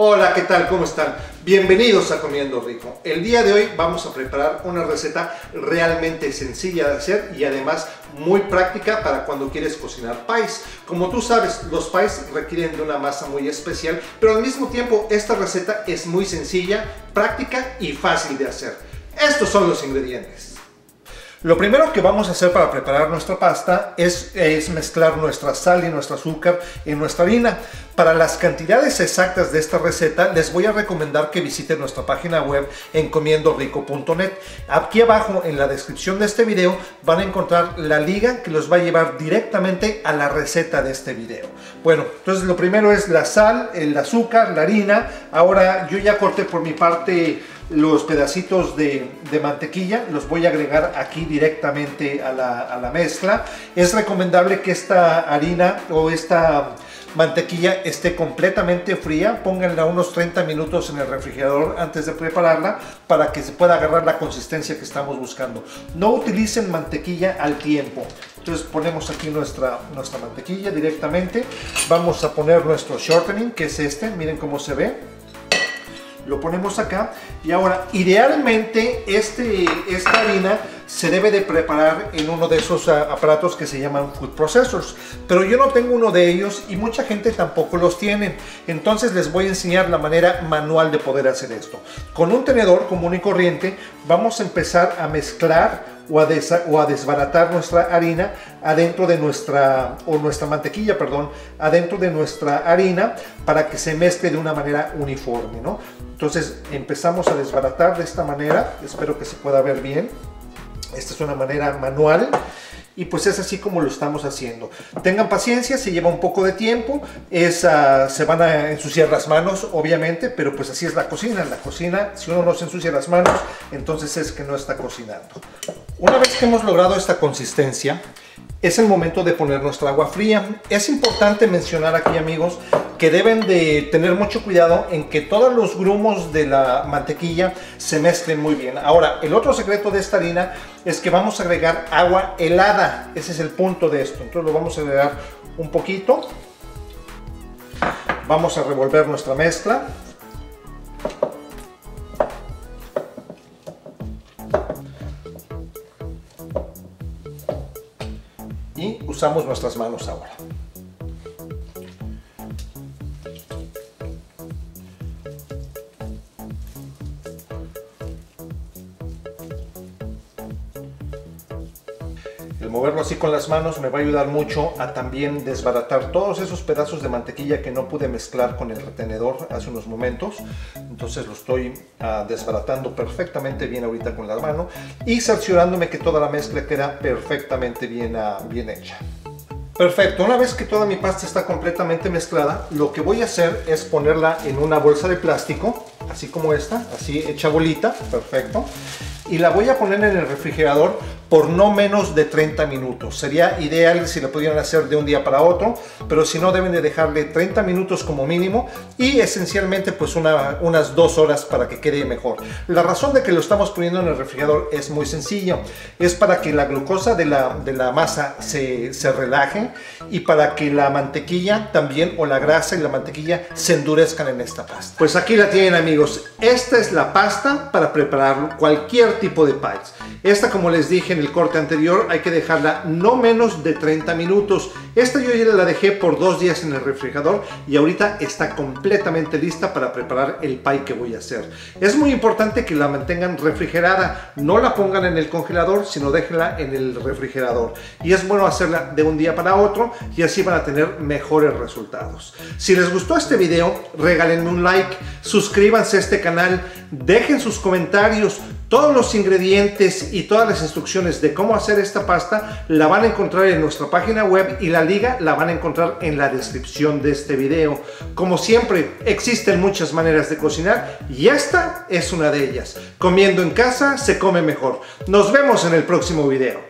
Hola, ¿qué tal? ¿Cómo están? Bienvenidos a Comiendo Rico. El día de hoy vamos a preparar una receta realmente sencilla de hacer y además muy práctica para cuando quieres cocinar pies. Como tú sabes, los pies requieren de una masa muy especial, pero al mismo tiempo esta receta es muy sencilla, práctica y fácil de hacer. Estos son los ingredientes. Lo primero que vamos a hacer para preparar nuestra pasta es, mezclar nuestra sal y nuestro azúcar en nuestra harina. Para las cantidades exactas de esta receta les voy a recomendar que visiten nuestra página web encomiendorico.net. Aquí abajo en la descripción de este video van a encontrar la liga que los va a llevar directamente a la receta de este video. Bueno, entonces lo primero es la sal, el azúcar, la harina. Ahora yo ya corté por mi parte los pedacitos de, mantequilla los voy a agregar aquí directamente a la, a la, mezcla. Es recomendable que esta harina o esta mantequilla esté completamente fría. Pónganla unos 30 minutos en el refrigerador antes de prepararla para que se pueda agarrar la consistencia que estamos buscando. No utilicen mantequilla al tiempo. Entonces ponemos aquí nuestra, nuestra mantequilla directamente. Vamos a poner nuestro shortening, que es este. Miren cómo se ve lo ponemos acá. Y ahora idealmente este, esta harina se debe de preparar en uno de esos ah, aparatos que se llaman food processors. Pero yo no tengo uno de ellos y mucha gente tampoco los tiene. Entonces les voy a enseñar la manera manual de poder hacer esto. Con un tenedor común y corriente vamos a empezar a mezclar o a, desbaratar nuestra harina adentro de nuestra, o nuestra mantequilla, perdón, adentro de nuestra harina para que se mezcle de una manera uniforme, ¿no? Entonces empezamos a desbaratar de esta manera, espero que se pueda ver bien. Esta es una manera manual y pues es así como lo estamos haciendo. Tengan paciencia, se lleva un poco de tiempo, es, uh, se van a ensuciar las manos obviamente, pero pues así es la cocina. La cocina, si uno no se ensucia las manos, entonces es que no está cocinando. Una vez que hemos logrado esta consistencia, es el momento de poner nuestra agua fría. Es importante mencionar aquí amigos que deben de tener mucho cuidado en que todos los grumos de la mantequilla se mezclen muy bien. Ahora, el otro secreto de esta harina es que vamos a agregar agua helada. Ese es el punto de esto. Entonces lo vamos a agregar un poquito. Vamos a revolver nuestra mezcla. Y usamos nuestras manos ahora. Moverlo así con las manos me va a ayudar mucho a también desbaratar todos esos pedazos de mantequilla que no pude mezclar con el retenedor hace unos momentos. Entonces lo estoy uh, desbaratando perfectamente bien ahorita con la mano y cerciorándome que toda la mezcla queda perfectamente bien, uh, bien hecha. Perfecto, una vez que toda mi pasta está completamente mezclada, lo que voy a hacer es ponerla en una bolsa de plástico, así como esta, así hecha bolita, perfecto. Y la voy a poner en el refrigerador por no menos de 30 minutos. Sería ideal si lo pudieran hacer de un día para otro, pero si no deben de dejarle 30 minutos como mínimo y esencialmente pues unas dos horas para que quede mejor. La razón de que lo estamos poniendo en el refrigerador es muy sencillo. Es para que la glucosa de la, de la masa se, se relaje y para que la mantequilla también o la grasa y la mantequilla se endurezcan en esta pasta. Pues aquí la tienen amigos. Esta es la pasta para preparar cualquier tipo de pies. Esta como les dije el corte anterior hay que dejarla no menos de 30 minutos. Esta yo ya la dejé por dos días en el refrigerador y ahorita está completamente lista para preparar el pie que voy a hacer. Es muy importante que la mantengan refrigerada, no la pongan en el congelador, sino déjenla en el refrigerador. Y es bueno hacerla de un día para otro y así van a tener mejores resultados. Si les gustó este video, regálenme un like, suscríbanse a este canal, dejen sus comentarios, todos los ingredientes y todas las instrucciones de cómo hacer esta pasta la van a encontrar en nuestra página web y la liga la van a encontrar en la descripción de este video. Como siempre, existen muchas maneras de cocinar y esta es una de ellas. Comiendo en casa se come mejor. Nos vemos en el próximo video.